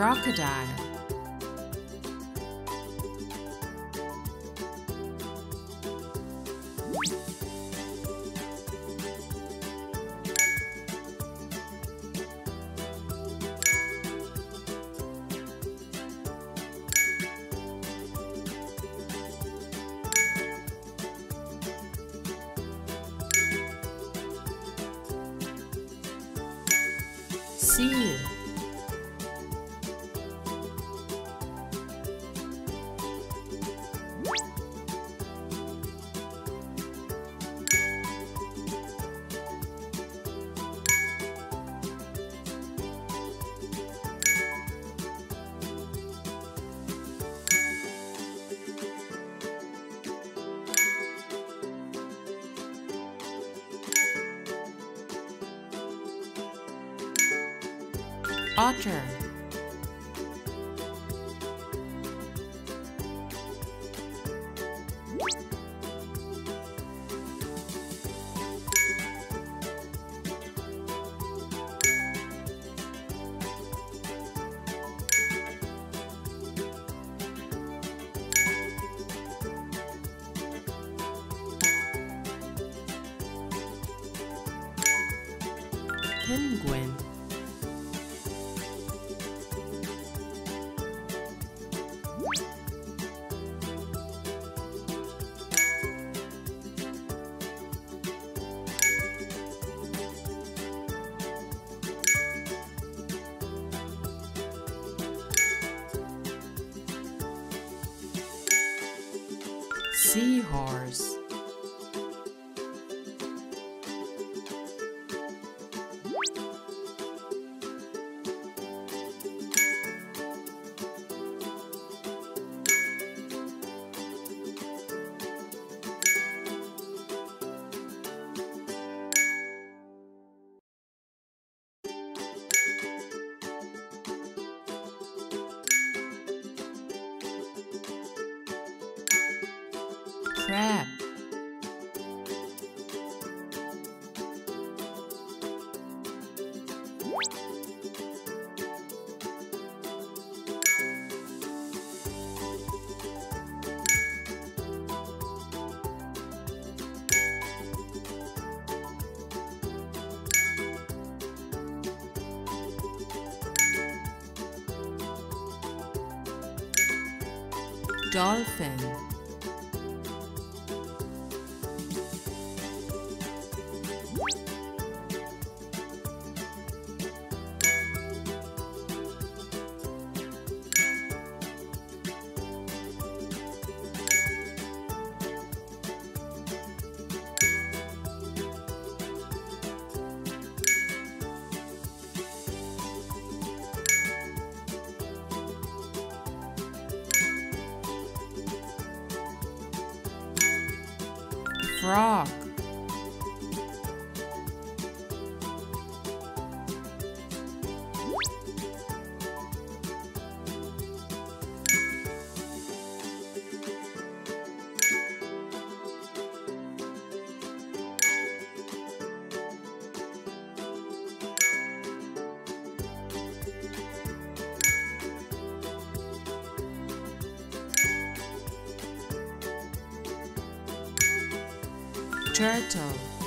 crocodile. Seal otter. Penguin seahorse crab dolphin frog turtle.